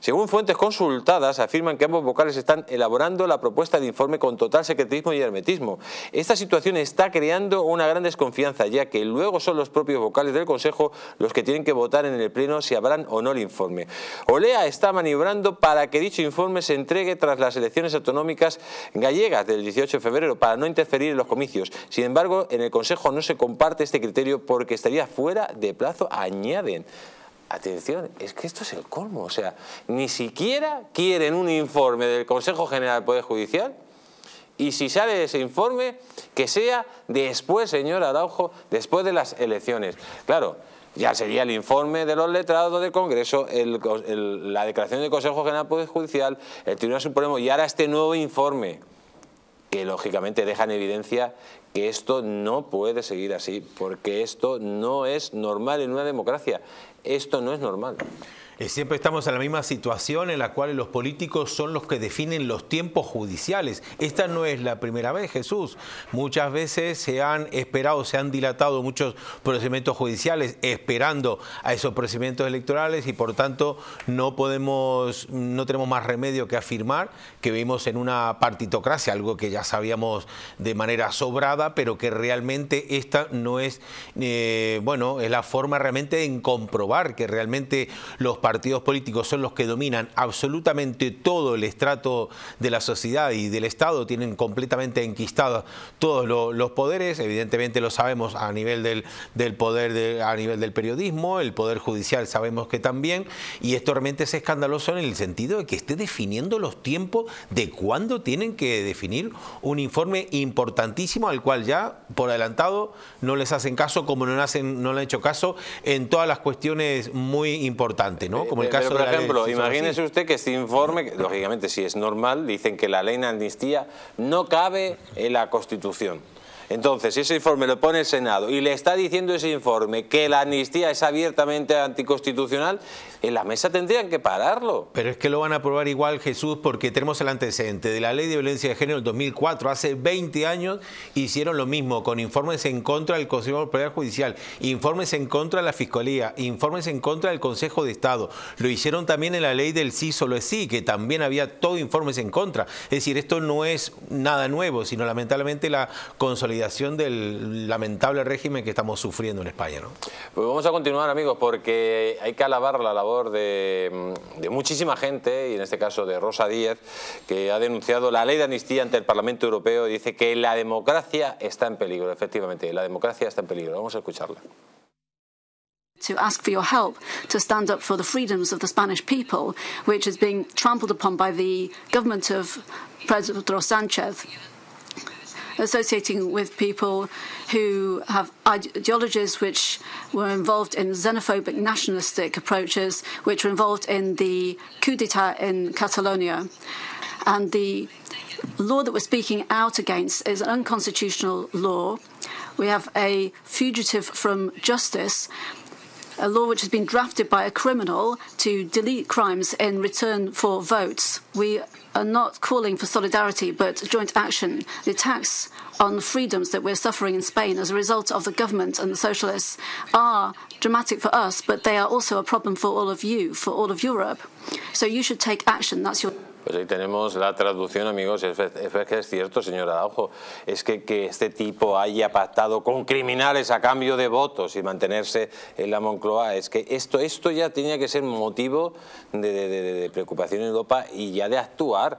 Según fuentes consultadas, afirman que ambos vocales están elaborando la propuesta de informe con total secretismo y hermetismo. Esta situación está creando una gran desconfianza, ya que luego son los propios vocales del Consejo los que tienen que votar en el Pleno si habrán o no el informe. Olea está maniobrando para que dicho informe se entregue tras las elecciones autonómicas gallegas del 18 de febrero, para no interferir en los comicios. Sin embargo, en el Consejo no se comparte este criterio porque estaría fuera de plazo, añaden. Atención, es que esto es el colmo, o sea, ni siquiera quieren un informe del Consejo General del Poder Judicial y si sale ese informe, que sea después, señor Araujo, después de las elecciones. Claro, ya sería el informe de los letrados del Congreso, la declaración del Consejo General del Poder Judicial, el Tribunal Supremo y ahora este nuevo informe que lógicamente deja en evidencia que esto no puede seguir así, porque esto no es normal en una democracia. Esto no es normal. Eh, siempre estamos en la misma situación en la cual los políticos son los que definen los tiempos judiciales. Esta no es la primera vez, Jesús. Muchas veces se han esperado, se han dilatado muchos procedimientos judiciales esperando a esos procedimientos electorales y por tanto no podemos, no tenemos más remedio que afirmar que vivimos en una partitocracia, algo que ya sabíamos de manera sobrada, pero que realmente esta no es, eh, bueno, es la forma realmente en comprobar que realmente los partidos políticos son los que dominan absolutamente todo el estrato de la sociedad y del Estado, tienen completamente enquistados todos los, poderes, evidentemente lo sabemos a nivel del, poder, a nivel del periodismo, el poder judicial sabemos que también, y esto realmente es escandaloso en el sentido de que esté definiendo los tiempos de cuándo tienen que definir un informe importantísimo al cual ya por adelantado no les hacen caso como no, hacen, no le han hecho caso en todas las cuestiones muy importantes. Como el caso por ejemplo, imagínese usted que este informe, lógicamente si es normal, dicen que la ley de amnistía no cabe en la Constitución. Entonces, si ese informe lo pone el Senado y le está diciendo ese informe que la amnistía es abiertamente anticonstitucional, en la mesa tendrían que pararlo. Pero es que lo van a aprobar igual, Jesús, porque tenemos el antecedente de la ley de violencia de género del 2004. Hace 20 años hicieron lo mismo, con informes en contra del Consejo de Poder Judicial, informes en contra de la Fiscalía, informes en contra del Consejo de Estado. Lo hicieron también en la ley del sí solo es sí, que también había todo informes en contra. Es decir, esto no es nada nuevo, sino lamentablemente la consolidación consolidación del lamentable régimen que estamos sufriendo en España. ¿no? Pues vamos a continuar, amigos, porque hay que alabar la labor de, de muchísima gente, y en este caso de Rosa Díez, que ha denunciado la ley de amnistía ante el Parlamento Europeo y dice que la democracia está en peligro, efectivamente, la democracia está en peligro. Vamos a escucharla. to ask for your help to stand up for the freedoms of the Spanish people, which is being trampled upon by the government of President Pedro Sanchez, associating with people who have ideologies which were involved in xenophobic nationalistic approaches, which were involved in the coup d'etat in Catalonia. And the law that we're speaking out against is an unconstitutional law. We have a fugitive from justice a law which has been drafted by a criminal to delete crimes in return for votes. We are not calling for solidarity but joint action. The attacks on freedoms that we're suffering in Spain as a result of the government and the socialists are dramatic for us, but they are also a problem for all of you, for all of Europe. So you should take action. That's your. Pues ahí tenemos la traducción, amigos. Es, que es cierto, señor Araujo. Es que, este tipo haya pactado con criminales a cambio de votos y mantenerse en la Moncloa. Es que esto, esto ya tenía que ser motivo de preocupación en Europa y ya de actuar.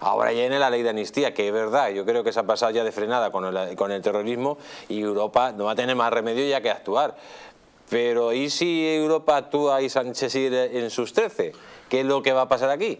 Ahora ya viene la ley de amnistía, que es verdad, yo creo que se ha pasado ya de frenada con el, con el terrorismo y Europa no va a tener más remedio ya que actuar. Pero ¿y si Europa actúa y Sánchez sigue en sus 13? ¿Qué es lo que va a pasar aquí?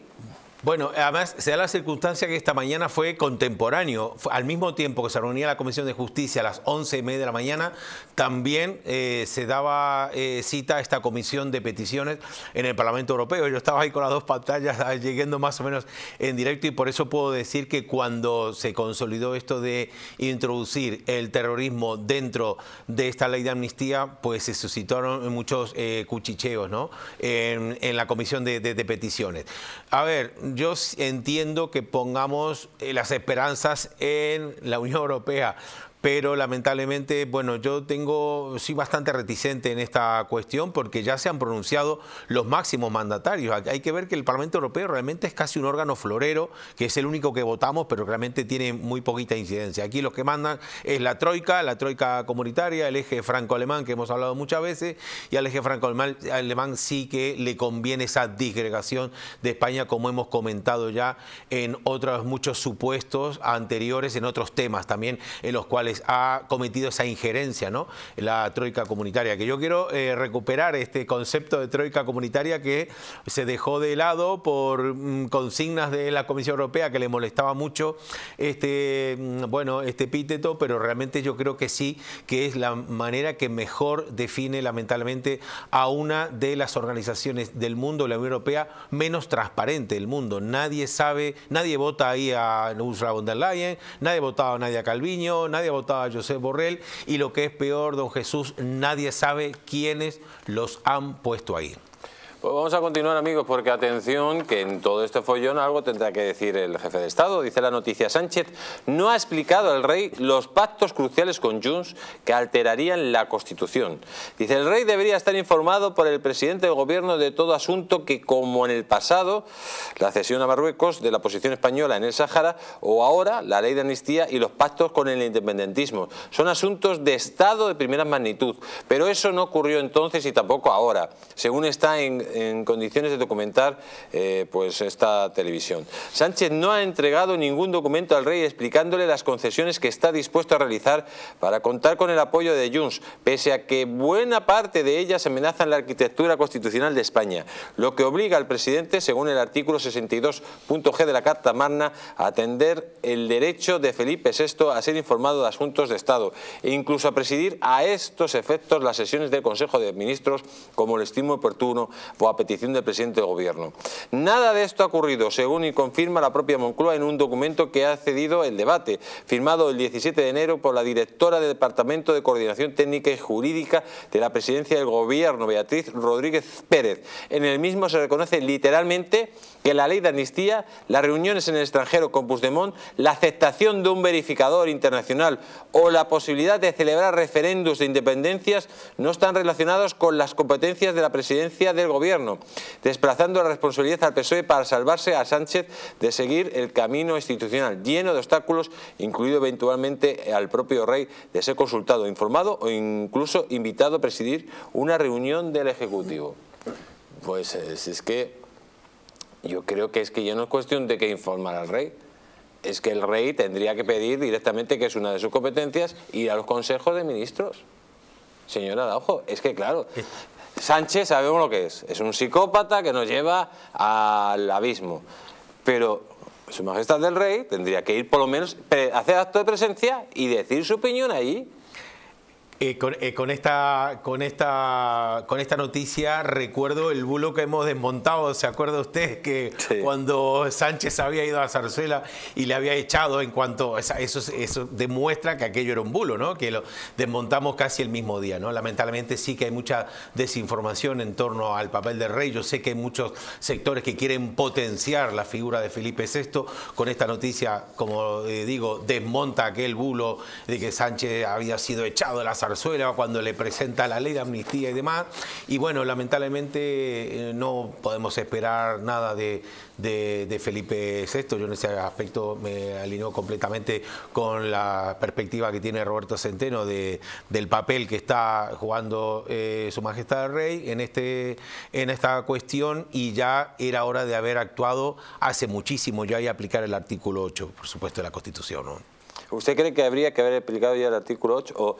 Bueno, además se da la circunstancia que esta mañana fue contemporáneo. Al mismo tiempo que se reunía la Comisión de Justicia a las once y media de la mañana, también eh, se daba eh, cita a esta comisión de peticiones en el Parlamento Europeo. Yo estaba ahí con las dos pantallas [LAUGHS] llegando más o menos en directo y por eso puedo decir que cuando se consolidó esto de introducir el terrorismo dentro de esta ley de amnistía, pues se suscitaron muchos eh, cuchicheos ¿no? en, la comisión de, de peticiones. A ver, yo entiendo que pongamos las esperanzas en la Unión Europea, pero lamentablemente, bueno, yo tengo, soy bastante reticente en esta cuestión porque ya se han pronunciado los máximos mandatarios. Hay que ver que el Parlamento Europeo realmente es casi un órgano florero, que es el único que votamos, pero realmente tiene muy poquita incidencia. Aquí los que mandan es la Troika, la Troika comunitaria, el eje franco-alemán, que hemos hablado muchas veces, y al eje franco-alemán sí que le conviene esa disgregación de España, como hemos comentado ya en otros muchos supuestos anteriores, en otros temas también, en los cuales ha cometido esa injerencia, ¿no? La troika comunitaria, que yo quiero eh, recuperar este concepto de troika comunitaria que se dejó de lado por mm, consignas de la Comisión Europea que le molestaba mucho este, mm, bueno, este epíteto, pero realmente yo creo que sí, que es la manera que mejor define lamentablemente a una de las organizaciones del mundo, la Unión Europea, menos transparente del mundo. Nadie sabe, nadie vota ahí a Ursula von der Leyen, nadie votaba a Nadia Calviño, nadie Borrell y lo que es peor, don Jesús, nadie sabe quiénes los han puesto ahí. Pues vamos a continuar amigos porque atención que en todo este follón algo tendrá que decir el jefe de Estado. Dice la noticia, Sánchez no ha explicado al rey los pactos cruciales con Junts que alterarían la Constitución. Dice el rey debería estar informado por el presidente del gobierno de todo asunto que como en el pasado la cesión a Marruecos de la posición española en el Sáhara o ahora la ley de amnistía y los pactos con el independentismo. Son asuntos de Estado de primera magnitud, pero eso no ocurrió entonces y tampoco ahora, según está en en condiciones de documentar eh, pues esta televisión. Sánchez no ha entregado ningún documento al rey explicándole las concesiones que está dispuesto a realizar para contar con el apoyo de Junts, pese a que buena parte de ellas amenazan la arquitectura constitucional de España, lo que obliga al presidente, según el artículo 62.g de la Carta Magna, a atender el derecho de Felipe VI a ser informado de asuntos de Estado e incluso a presidir a estos efectos las sesiones del Consejo de Ministros como lo estimo oportuno o a petición del presidente del gobierno. Nada de esto ha ocurrido, según y confirma la propia Moncloa en un documento que ha cedido el debate, firmado el 17 de enero por la directora del Departamento de Coordinación Técnica y Jurídica de la Presidencia del Gobierno, Beatriz Rodríguez Pérez. En el mismo se reconoce literalmente que la ley de amnistía, las reuniones en el extranjero con Puigdemont, la aceptación de un verificador internacional o la posibilidad de celebrar referendos de independencias no están relacionados con las competencias de la presidencia del gobierno desplazando la responsabilidad al PSOE para salvarse a Sánchez de seguir el camino institucional lleno de obstáculos, incluido eventualmente al propio rey de ser consultado, informado o incluso invitado a presidir una reunión del Ejecutivo. Pues es, es que yo creo que es que ya no es cuestión de que informar al rey, es que el rey tendría que pedir directamente, que es una de sus competencias, ir a los consejos de ministros. Señora Araujo, es que claro, Sánchez sabemos lo que es, es un psicópata que nos lleva al abismo, pero su majestad del rey tendría que ir por lo menos, hacer acto de presencia y decir su opinión ahí. Eh, eh, con, esta, con, esta, con esta noticia recuerdo el bulo que hemos desmontado. ¿Se acuerda usted que cuando Sánchez había ido a Zarzuela y le había echado en cuanto... Eso, eso demuestra que aquello era un bulo, ¿no? que lo desmontamos casi el mismo día. ¿no? Lamentablemente sí que hay mucha desinformación en torno al papel del rey. Yo sé que hay muchos sectores que quieren potenciar la figura de Felipe VI. Con esta noticia, como eh, digo, desmonta aquel bulo de que Sánchez había sido echado de la cuando le presenta la ley de amnistía y demás. Y bueno, lamentablemente eh, no podemos esperar nada de, Felipe VI. Yo en ese aspecto me alineo completamente con la perspectiva que tiene Roberto Centeno de, del papel que está jugando eh, Su Majestad el Rey en, este, en esta cuestión y ya era hora de haber actuado hace muchísimo ya y aplicar el artículo 8, por supuesto, de la Constitución. ¿Usted cree que habría que haber explicado ya el artículo 8 o,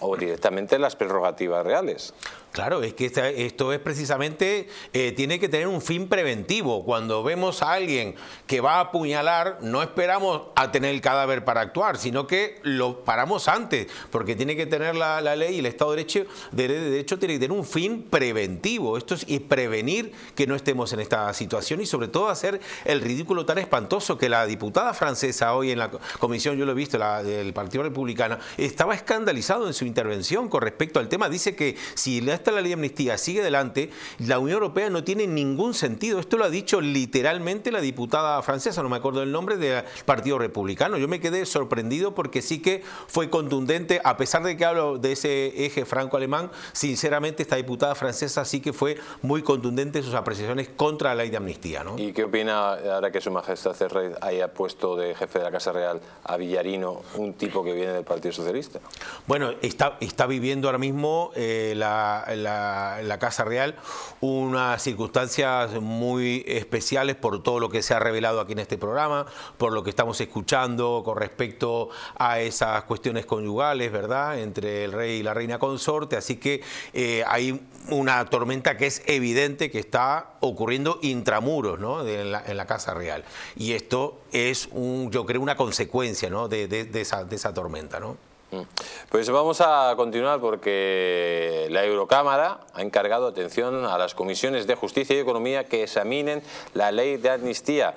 o directamente las prerrogativas reales? Claro, es que esto es precisamente, eh, tiene que tener un fin preventivo. Cuando vemos a alguien que va a apuñalar, no esperamos a tener el cadáver para actuar, sino que lo paramos antes, porque tiene que tener la, ley y el Estado de Derecho, de Derecho tiene que tener un fin preventivo. Esto es y prevenir que no estemos en esta situación y sobre todo hacer el ridículo tan espantoso que la diputada francesa hoy en la comisión, yo lo he visto, la, del Partido Republicano, estaba escandalizado en su intervención con respecto al tema. Dice que si le la ley de amnistía sigue adelante, la Unión Europea no tiene ningún sentido. Esto lo ha dicho literalmente la diputada francesa, no me acuerdo el nombre, del Partido Republicano. Yo me quedé sorprendido porque sí que fue contundente, a pesar de que hablo de ese eje franco-alemán, sinceramente esta diputada francesa sí que fue muy contundente en sus apreciaciones contra la ley de amnistía. ¿no? ¿Y qué opina ahora que su majestad el rey haya puesto de jefe de la Casa Real a Villarino, un tipo que viene del Partido Socialista? Bueno, está, está viviendo ahora mismo eh, la la, Casa Real unas circunstancias muy especiales por todo lo que se ha revelado aquí en este programa, por lo que estamos escuchando con respecto a esas cuestiones conyugales, ¿verdad?, entre el rey y la reina consorte, así que eh, hay una tormenta que es evidente que está ocurriendo intramuros ¿no? en, la, Casa Real. Y esto es, un, yo creo, una consecuencia ¿no? de, de, esa, de esa tormenta. ¿no? Mm. Pues vamos a continuar porque la Eurocámara ha encargado atención a las comisiones de Justicia y Economía que examinen la ley de amnistía.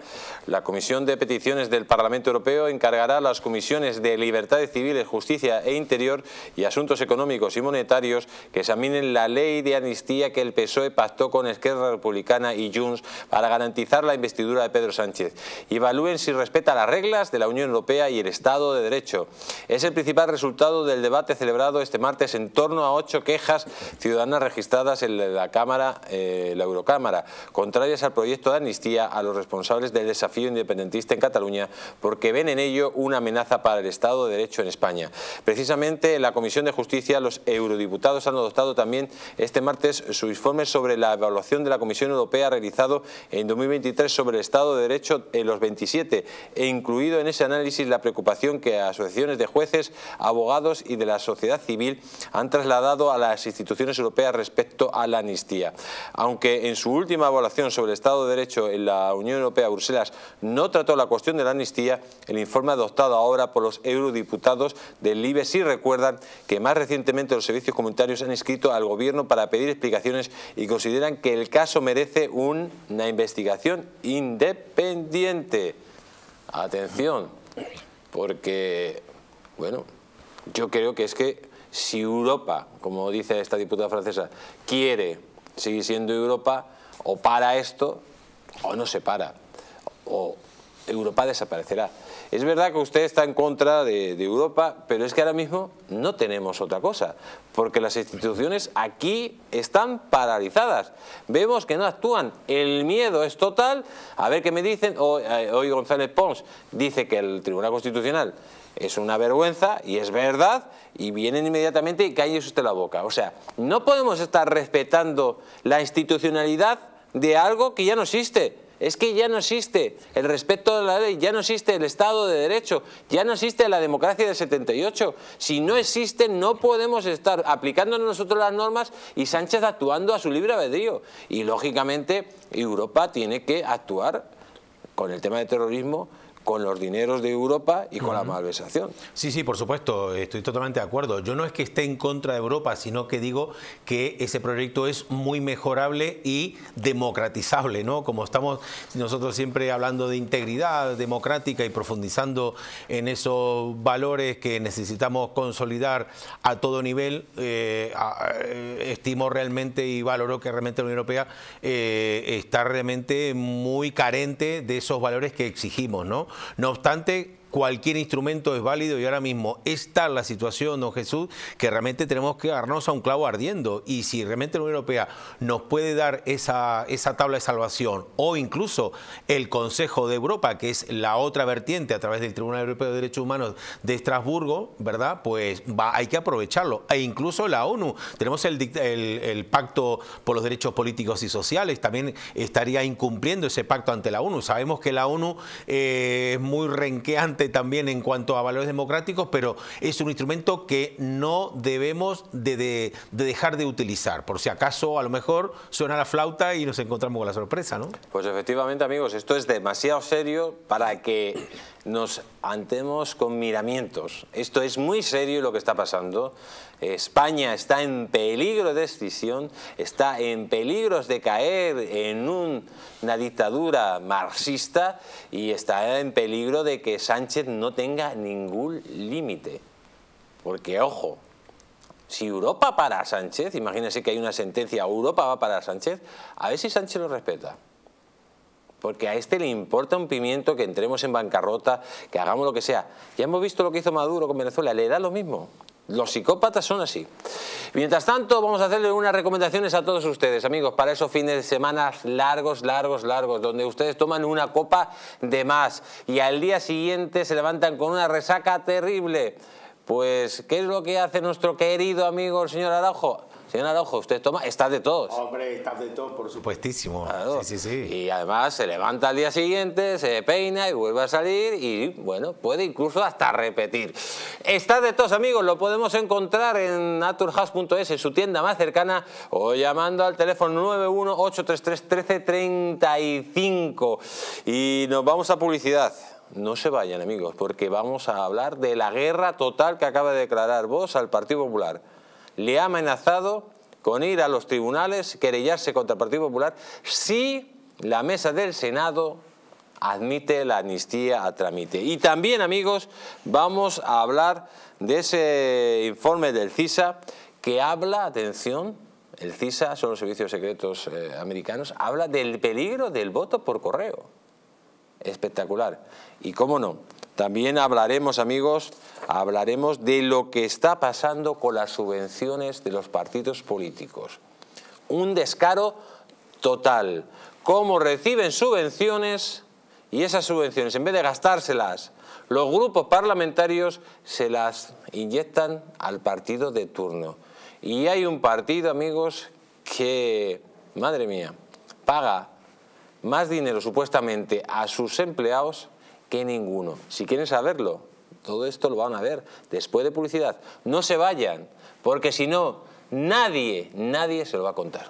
La Comisión de Peticiones del Parlamento Europeo encargará a las comisiones de Libertades Civiles, Justicia e Interior y Asuntos Económicos y Monetarios que examinen la ley de amnistía que el PSOE pactó con Esquerra Republicana y Junts para garantizar la investidura de Pedro Sánchez. Evalúen si respeta las reglas de la Unión Europea y el Estado de Derecho. Es el principal resultado resultado del debate celebrado este martes en torno a ocho quejas ciudadanas registradas en la Cámara, eh, la Eurocámara, contrarias al proyecto de amnistía a los responsables del desafío independentista en Cataluña, porque ven en ello una amenaza para el Estado de Derecho en España. Precisamente en la Comisión de Justicia los eurodiputados han adoptado también este martes su informe sobre la evaluación de la Comisión Europea realizado en 2023 sobre el Estado de Derecho en los 27 e incluido en ese análisis la preocupación que asociaciones de jueces, abogados y de la sociedad civil han trasladado a las instituciones europeas respecto a la amnistía. Aunque en su última evaluación sobre el Estado de Derecho en la Unión Europea, Bruselas, no trató la cuestión de la amnistía, el informe adoptado ahora por los eurodiputados del LIBE sí recuerdan que más recientemente los servicios comunitarios han escrito al Gobierno para pedir explicaciones y consideran que el caso merece una investigación independiente. Atención, porque, bueno, yo creo que es que si Europa, como dice esta diputada francesa, quiere seguir siendo Europa, o para esto, o no se para, o Europa desaparecerá. es verdad que usted está en contra de, Europa, pero es que ahora mismo no tenemos otra cosa, porque las instituciones aquí están paralizadas. Vemos que no actúan, el miedo es total. A ver qué me dicen, eh, hoy González Pons dice que el Tribunal Constitucional es una vergüenza y es verdad y vienen inmediatamente y cae usted la boca. O sea, no podemos estar respetando la institucionalidad de algo que ya no existe. Es que ya no existe el respeto de la ley, ya no existe el Estado de Derecho, ya no existe la democracia del 78. Si no existe, no podemos estar aplicándonos nosotros las normas y Sánchez actuando a su libre albedrío. Y lógicamente Europa tiene que actuar con el tema de terrorismo con los dineros de Europa y con la malversación. Sí, sí, por supuesto, estoy totalmente de acuerdo. Yo no es que esté en contra de Europa, sino que digo que ese proyecto es muy mejorable y democratizable, ¿no? Como estamos nosotros siempre hablando de integridad democrática y profundizando en esos valores que necesitamos consolidar a todo nivel, eh, eh, estimo realmente y valoro que realmente la Unión Europea eh, está realmente muy carente de esos valores que exigimos, ¿no? No obstante, cualquier instrumento es válido y ahora mismo está la situación, don Jesús, que realmente tenemos que agarrarnos a un clavo ardiendo y si realmente la Unión Europea nos puede dar esa, esa tabla de salvación o incluso el Consejo de Europa, que es la otra vertiente a través del Tribunal Europeo de Derechos Humanos de Estrasburgo, ¿verdad? Pues hay que aprovecharlo. E incluso la ONU, tenemos el, el, Pacto por los Derechos Políticos y Sociales, también estaría incumpliendo ese pacto ante la ONU. Sabemos que la ONU eh, es muy renqueante también en cuanto a valores democráticos, pero es un instrumento que no debemos de, dejar de utilizar. Por si acaso, a lo mejor suena la flauta y nos encontramos con la sorpresa, ¿no? Pues efectivamente, amigos, esto es demasiado serio para que nos antemos con miramientos. Esto es muy serio lo que está pasando. España está en peligro de extinción, está en peligro de caer en una dictadura marxista y está en peligro de que Sánchez no tenga ningún límite. Porque, ojo, si Europa para Sánchez, imagínense que hay una sentencia, Europa va para Sánchez, a ver si Sánchez lo respeta. Porque a este le importa un pimiento que entremos en bancarrota, que hagamos lo que sea. Ya hemos visto lo que hizo Maduro con Venezuela, le da lo mismo. Los psicópatas son así. Mientras tanto, vamos a hacerle unas recomendaciones a todos ustedes, amigos, para esos fines de semana largos, largos, largos, donde ustedes toman una copa de más y al día siguiente se levantan con una resaca terrible. Pues, ¿qué es lo que hace nuestro querido amigo el señor Araujo? Señor Araujo, usted toma, está de todos. Hombre, está de todos, por supuestísimo. Sí, sí, sí. Y además se levanta al día siguiente, se peina y vuelve a salir y, bueno, puede incluso hasta repetir. Está de todos, amigos, lo podemos encontrar en naturhaus.es, en su tienda más cercana, o llamando al teléfono 918331335. Y nos vamos a publicidad. No se vayan, amigos, porque vamos a hablar de la guerra total que acaba de declarar vos al Partido Popular le ha amenazado con ir a los tribunales, querellarse contra el Partido Popular, si la mesa del Senado admite la amnistía a trámite. Y también, amigos, vamos a hablar de ese informe del CISA que habla, atención, el CISA, son los servicios secretos eh, americanos, habla del peligro del voto por correo. Espectacular. Y cómo no, también hablaremos, amigos, hablaremos de lo que está pasando con las subvenciones de los partidos políticos. Un descaro total. Cómo reciben subvenciones y esas subvenciones, en vez de gastárselas los grupos parlamentarios, se las inyectan al partido de turno. Y hay un partido, amigos, que, madre mía, paga más dinero supuestamente a sus empleados que ninguno. Si quieren saberlo, todo esto lo van a ver después de publicidad. No se vayan, porque si no, nadie, nadie se lo va a contar.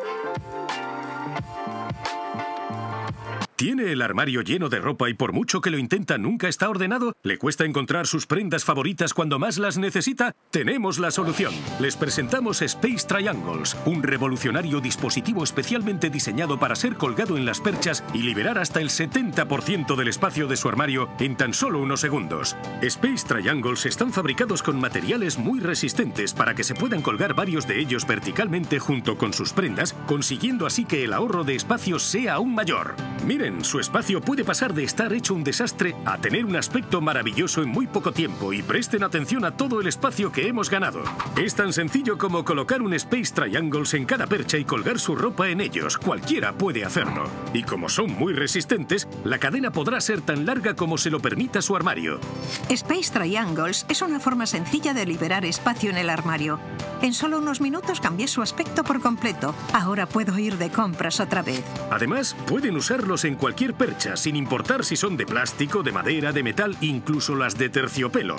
¿Tiene el armario lleno de ropa y por mucho que lo intenta nunca está ordenado? ¿Le cuesta encontrar sus prendas favoritas cuando más las necesita? Tenemos la solución. Les presentamos Space Triangles, un revolucionario dispositivo especialmente diseñado para ser colgado en las perchas y liberar hasta el 70% del espacio de su armario en tan solo unos segundos. Space Triangles están fabricados con materiales muy resistentes para que se puedan colgar varios de ellos verticalmente junto con sus prendas, consiguiendo así que el ahorro de espacio sea aún mayor. Miren, su espacio puede pasar de estar hecho un desastre a tener un aspecto maravilloso en muy poco tiempo y presten atención a todo el espacio que hemos ganado. Es tan sencillo como colocar un Space Triangles en cada percha y colgar su ropa en ellos. Cualquiera puede hacerlo. Y como son muy resistentes, la cadena podrá ser tan larga como se lo permita su armario. Space Triangles es una forma sencilla de liberar espacio en el armario. En solo unos minutos cambié su aspecto por completo. Ahora puedo ir de compras otra vez. Además, pueden usarlos en cualquier percha, sin importar si son de plástico, de madera, de metal, incluso las de terciopelo.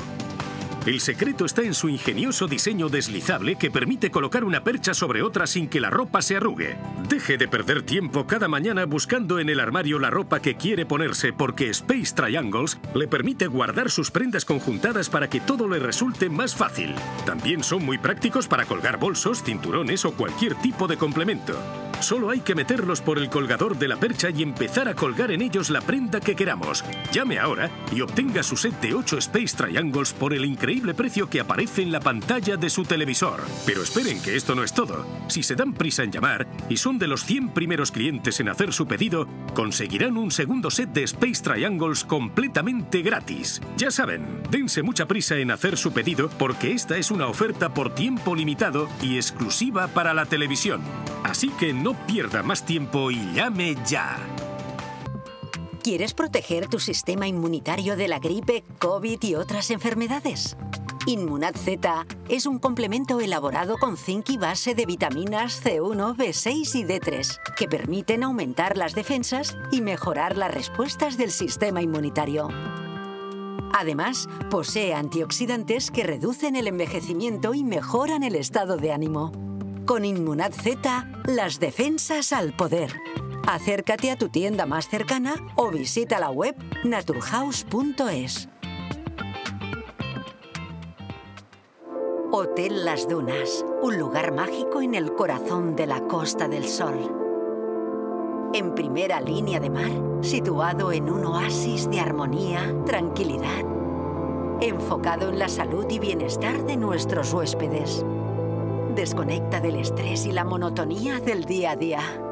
El secreto está en su ingenioso diseño deslizable que permite colocar una percha sobre otra sin que la ropa se arrugue. Deje de perder tiempo cada mañana buscando en el armario la ropa que quiere ponerse porque Space Triangles le permite guardar sus prendas conjuntadas para que todo le resulte más fácil. También son muy prácticos para colgar bolsos, cinturones o cualquier tipo de complemento. Solo hay que meterlos por el colgador de la percha y empezar a colgar en ellos la prenda que queramos. Llame ahora y obtenga su set de 8 Space Triangles por el increíble precio que aparece en la pantalla de su televisor. Pero esperen que esto no es todo. Si se dan prisa en llamar y son de los 100 primeros clientes en hacer su pedido, conseguirán un segundo set de Space Triangles completamente gratis. Ya saben, dense mucha prisa en hacer su pedido porque esta es una oferta por tiempo limitado y exclusiva para la televisión. Así que no pierda más tiempo y llame ya. ¿Quieres proteger tu sistema inmunitario de la gripe, COVID y otras enfermedades? Inmunad Z es un complemento elaborado con zinc y base de vitaminas C1, B6 y D3 que permiten aumentar las defensas y mejorar las respuestas del sistema inmunitario. Además, posee antioxidantes que reducen el envejecimiento y mejoran el estado de ánimo. Con Inmunad Z, las defensas al poder. Acércate a tu tienda más cercana o visita la web naturhaus.es. Hotel Las Dunas, un lugar mágico en el corazón de la Costa del Sol. En primera línea de mar, situado en un oasis de armonía, tranquilidad, enfocado en la salud y bienestar de nuestros huéspedes. Desconecta del estrés y la monotonía del día a día.